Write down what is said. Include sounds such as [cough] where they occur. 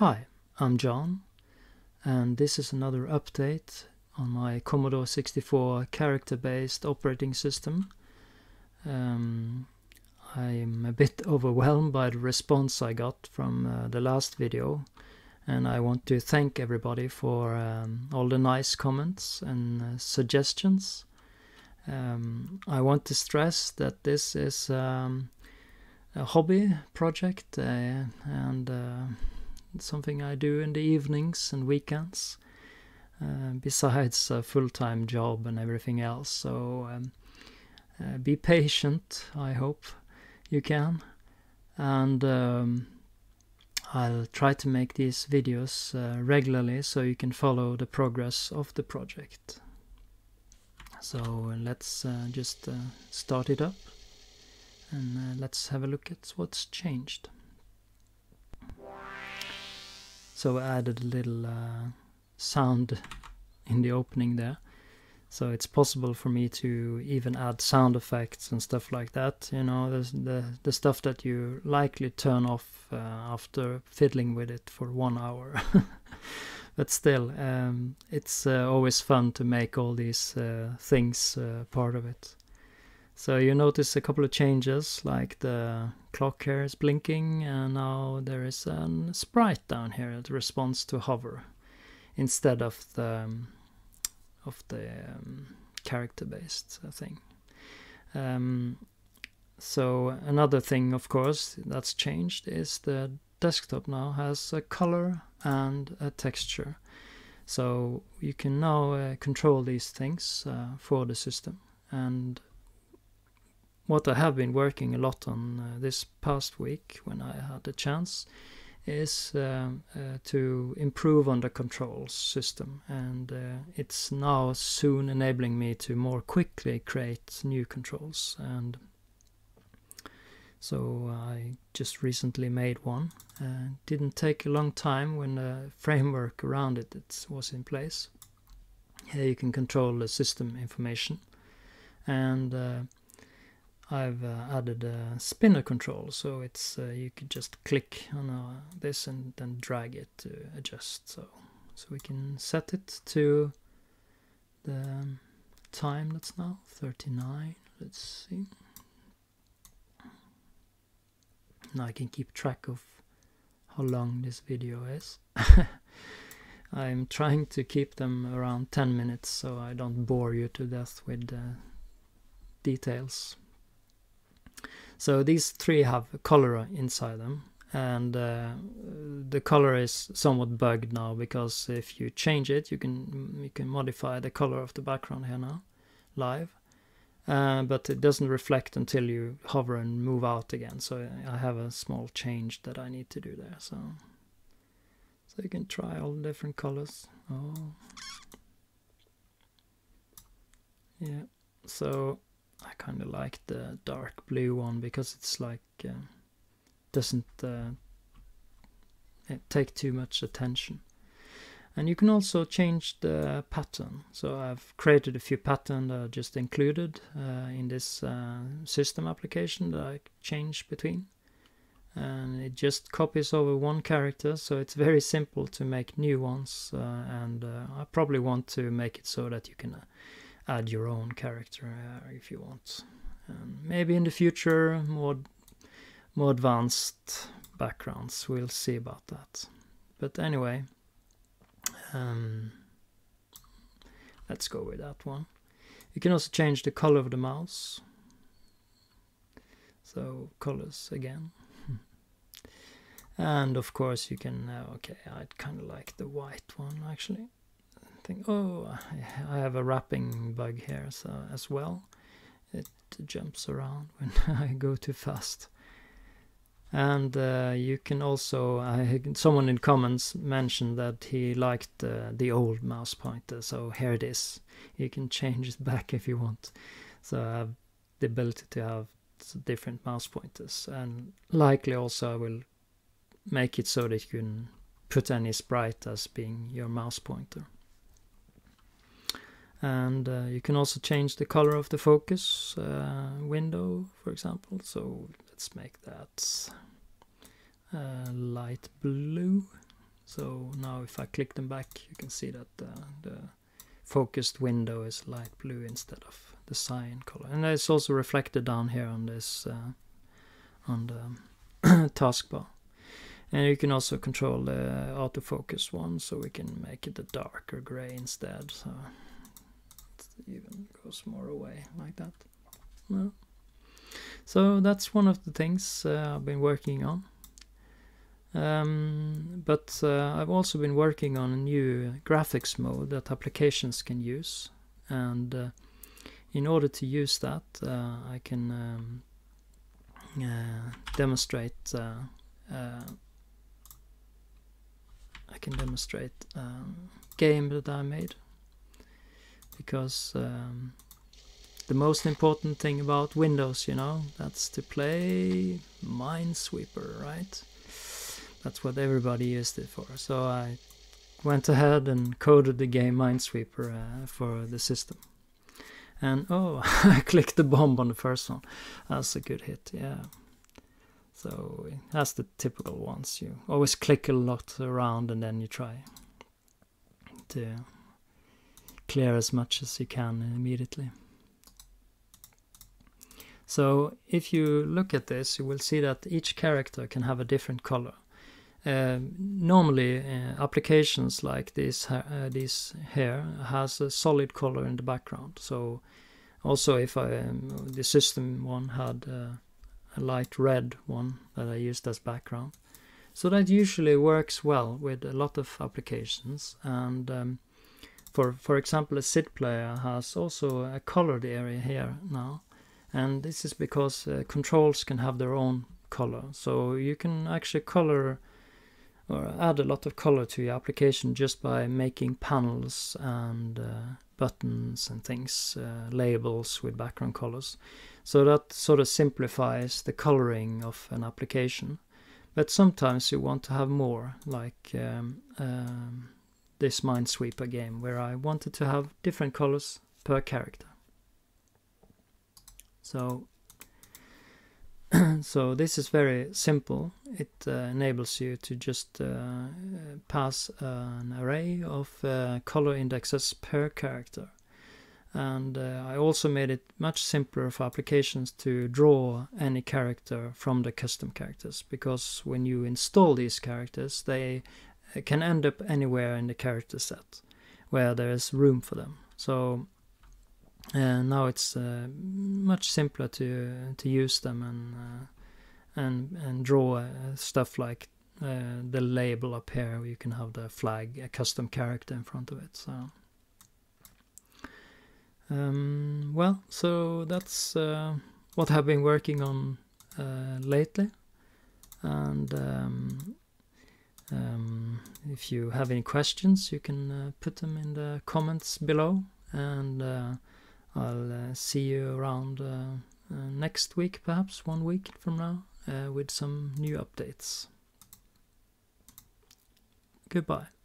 Hi, I'm John, and this is another update on my Commodore 64 character-based operating system. Um, I'm a bit [laughs] overwhelmed by the response I got from uh, the last video, and I want to thank everybody for um, all the nice comments and uh, suggestions. Um, I want to stress that this is um, a hobby project uh, and uh, something I do in the evenings and weekends, uh, besides a full time job and everything else. So um, uh, be patient, I hope you can. And um, I'll try to make these videos uh, regularly so you can follow the progress of the project. So let's uh, just uh, start it up and uh, let's have a look at what's changed. So I added a little uh, sound in the opening there. So it's possible for me to even add sound effects and stuff like that. You know, the the stuff that you likely turn off uh, after fiddling with it for one hour. [laughs] but still, um, it's uh, always fun to make all these uh, things uh, part of it. So you notice a couple of changes, like the clock here is blinking, and now there is a sprite down here that responds to hover instead of the um, of the um, character-based thing. Um, so another thing, of course, that's changed is the desktop now has a color and a texture. So you can now uh, control these things uh, for the system. And what I have been working a lot on uh, this past week when I had the chance is um, uh, to improve on the controls system. And uh, it's now soon enabling me to more quickly create new controls. And so I just recently made one. Uh, didn't take a long time when the [laughs] framework around it, it was in place. Here you can control the system information. And uh, I've uh, added a spinner control, so it's uh, you could just click on uh, this and then drag it to adjust. So, so we can set it to the time that's now 39. Let's see. Now I can keep track of how long this video is. [laughs] I'm trying to keep them around 10 minutes so I don't bore you to death with uh, details. So these three have a color inside them and uh, the color is somewhat bugged now because if you change it you can you can modify the color of the background here now live. Uh, but it doesn't reflect until you hover and move out again. So I have a small change that I need to do there so. So you can try all the different colors. Oh. Yeah. So I kind of like the dark blue one because it's like uh, doesn't uh, take too much attention. And you can also change the pattern. So I've created a few patterns that are just included uh, in this uh, system application that I change between. And it just copies over one character, so it's very simple to make new ones. Uh, and uh, I probably want to make it so that you can add your own character uh, if you want. Um, maybe in the future, more more advanced backgrounds. We'll see about that. But anyway, um, let's go with that one. You can also change the color of the mouse. So colors again. [laughs] and of course you can, uh, okay, I'd kind of like the white one actually think, oh, I have a wrapping bug here so as well. It jumps around [laughs] when I go too fast. And uh, you can also, I, someone in comments mentioned that he liked uh, the old mouse pointer, so here it is. You can change it back if you want. So I have the ability to have different mouse pointers, and likely also I will make it so that you can put any sprite as being your mouse pointer and uh, you can also change the color of the focus uh, window for example so let's make that uh, light blue So now if I click them back, you can see that uh, the focused window is light blue instead of the cyan color. And it's also reflected down here on this uh, on the [coughs] taskbar. And you can also control the autofocus one, so we can make it a darker gray instead. So even goes more away like that. Well, so that's one of the things uh, I've been working on. Um, but uh, I've also been working on a new graphics mode that applications can use. And uh, in order to use that, uh, I can um, uh, demonstrate uh, I can demonstrate um, game that I made because um, the most important thing about Windows, you know, that's to play Minesweeper, right? That's what everybody used it for. So I went ahead and coded the game Minesweeper uh, for the system. And oh, [laughs] I clicked the bomb on the first one. That's a good hit, yeah. So that's the typical ones. You always click a lot around and then you try to clear as much as you can immediately. So if you look at this, you will see that each character can have a different color. Uh, normally, uh, applications like this, uh, this here has a solid color in the background. So also if I, um, the system one had uh, a light red one that I used as background. So that usually works well with a lot of applications. And um, for for example, a SID player has also a colored area here now, and this is because uh, controls can have their own color. So you can actually color or add a lot of color to your application just by making panels and uh, buttons and things, uh, labels with background colors. So that sort of simplifies the coloring of an application. But sometimes you want to have more, like um, um, this Minesweeper game, where I wanted to have different colors per character. So, [clears throat] so this is very simple. It uh, enables you to just uh, pass an array of uh, color indexes per character and uh, I also made it much simpler for applications to draw any character from the custom characters because when you install these characters they can end up anywhere in the character set where there is room for them so uh, now it's uh, much simpler to to use them and uh, and and draw uh, stuff like the label up here you can have the flag a custom character in front of it so um, well, so that's uh, what I've been working on uh, lately. And um, um, if you have any questions, you can uh, put them in the comments below. And uh, I'll uh, see you around uh, next week, perhaps one week from now, with some new updates. Goodbye.